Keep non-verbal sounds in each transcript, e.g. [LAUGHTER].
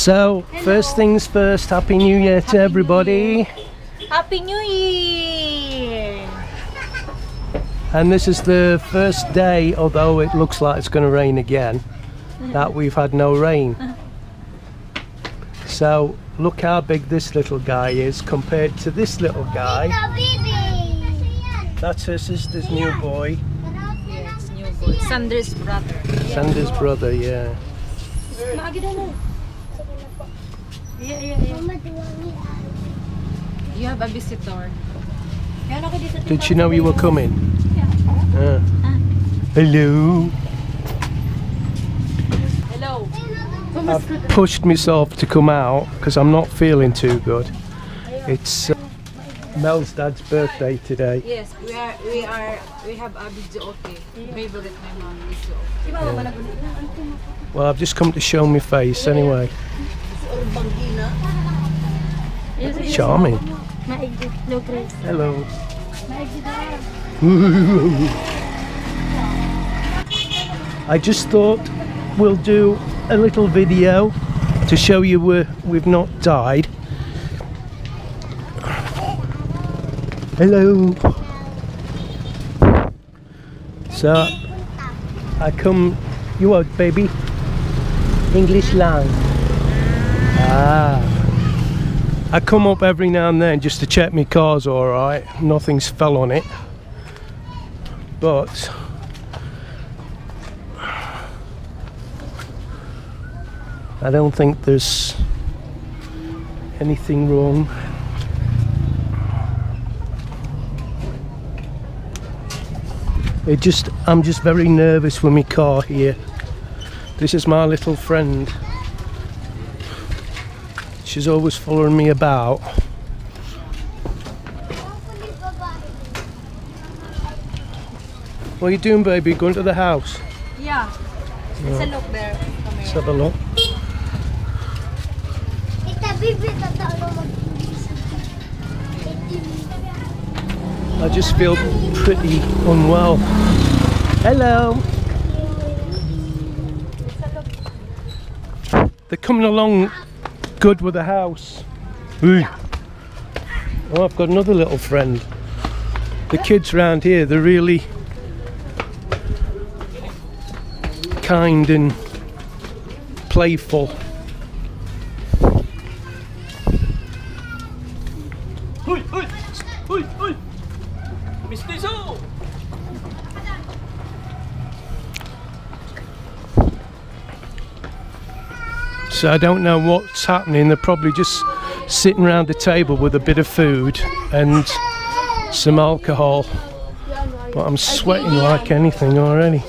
So, first things first, Happy New Year to everybody. Happy New Year! And this is the first day, although it looks like it's going to rain again, [LAUGHS] that we've had no rain. So, look how big this little guy is compared to this little guy. That's her sister's new boy, Yes, new boy. Sandra's brother. Sandra's brother, yeah. Yeah, yeah, yeah. You have a visitor. Did she know you were coming? Yeah. Hello. Hello. I've pushed myself to come out because I'm not feeling too good. It's uh, Mel's dad's birthday today. Yes, we are, we are, we have a video okay. Favorite my mom video okay. Well, I've just come to show my face anyway. Charming. Hello. I just thought we'll do a little video to show you we we've not died. Hello. So I come you out baby English lang. Ah. I come up every now and then just to check my car's alright. Nothing's fell on it. But I don't think there's anything wrong. It just I'm just very nervous with my car here. This is my little friend. She's always following me about. What are you doing, baby? Going to the house? Yeah. Let's look there. Let's have a look. I just feel pretty unwell. Hello. They're coming along good with the house. Oh, I've got another little friend. The kids round here, they're really kind and playful. So I don't know what's happening. They're probably just sitting around the table with a bit of food and some alcohol. But I'm sweating like anything already.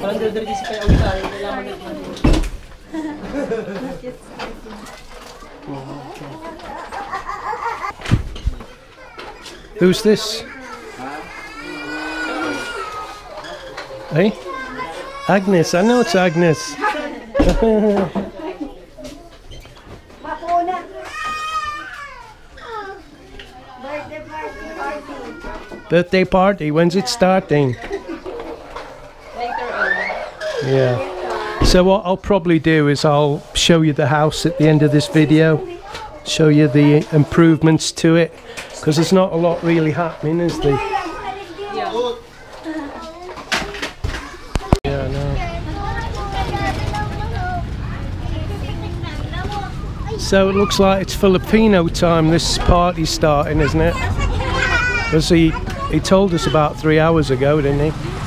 Parang si Kaya Awita. Kailangan Who's this? Hey? Agnes, I know it's Agnes. [LAUGHS] Birthday party, when's it starting? Yeah. So what I'll probably do is I'll show you the house at the end of this video, show you the improvements to it, because there's not a lot really happening, is there? Yeah. So it looks like it's Filipino time. This party's starting, isn't it? Because he he told us about three hours ago, didn't he?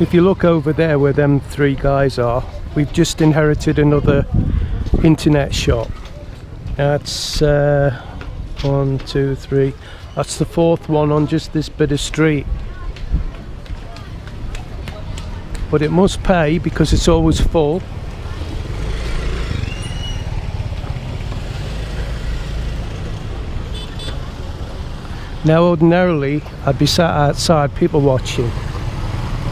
If you look over there where them three guys are, we've just inherited another internet shop. That's uh, one, two, three. That's the fourth one on just this bit of street. But it must pay because it's always full. Now ordinarily I'd be sat outside people watching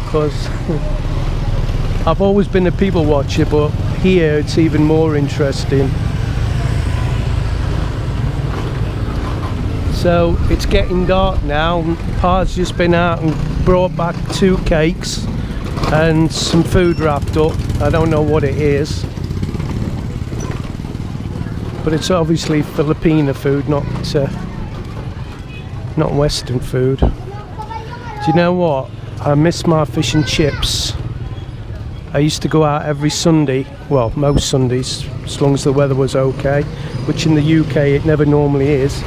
because [LAUGHS] I've always been a people watcher but here it's even more interesting. So it's getting dark now. Pa's just been out and brought back two cakes and some food wrapped up. I don't know what it is. But it's obviously Filipino food not uh, not western food. Do you know what? I miss my fish and chips. I used to go out every Sunday, well, most Sundays, as long as the weather was okay, which in the UK it never normally is,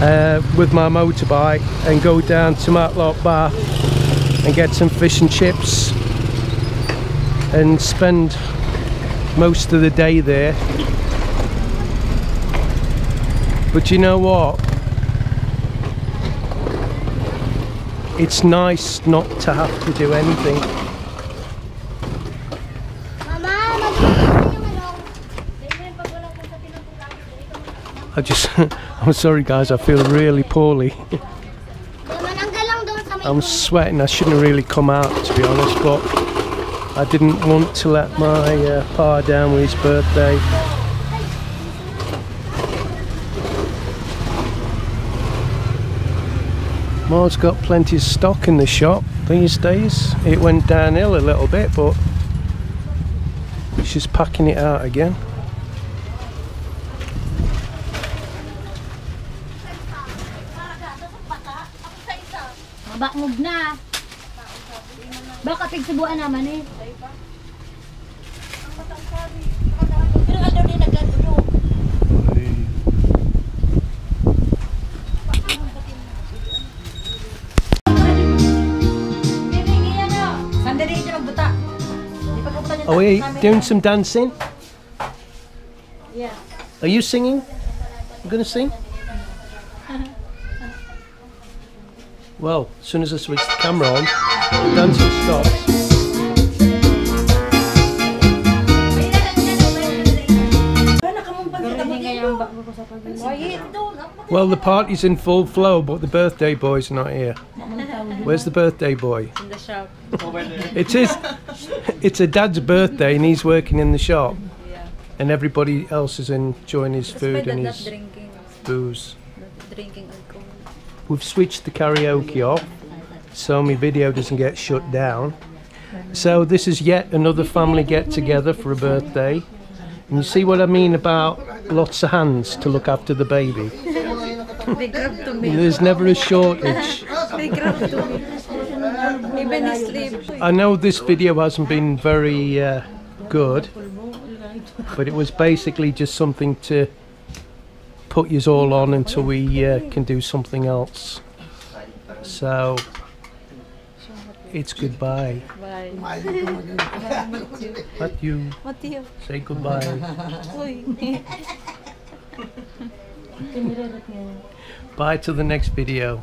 uh, with my motorbike and go down to Matlock Bath and get some fish and chips and spend most of the day there. But you know what? It's nice not to have to do anything. I just, [LAUGHS] I'm sorry guys, I feel really poorly. Mananggal lang [LAUGHS] doon sa may I'm sweating, I shouldn't really come out to be honest, but I didn't want to let my uh, pa down with his birthday. Ma's got plenty of stock in the shop these days. It went downhill a little bit, but she's packing it out again. Mabangog na. Baka pigsubuan naman eh. Pero ano din nagkatulo. Niya. Are we doing some dancing? Yeah. Are you singing? I'm gonna sing? Well, as soon as I switch the camera on, the dancing stops. Well, the party's in full flow, but the birthday boy's not here. Where's the birthday boy? In the shop. It is. It's a dad's birthday, and he's working in the shop, Yeah. and everybody else is enjoying his food and his drinking. booze. Not drinking alcohol. We've switched the karaoke off, so my video doesn't get shut down. So this is yet another family get together for a birthday. And you see what I mean about lots of hands to look after the baby. They grab to me. There's never a shortage. They grab to me. Even asleep. I know this video hasn't been very uh, good, but it was basically just something to put yous all on until we uh, can do something else. So it's goodbye. Bye. But you say goodbye. Bye till the next video.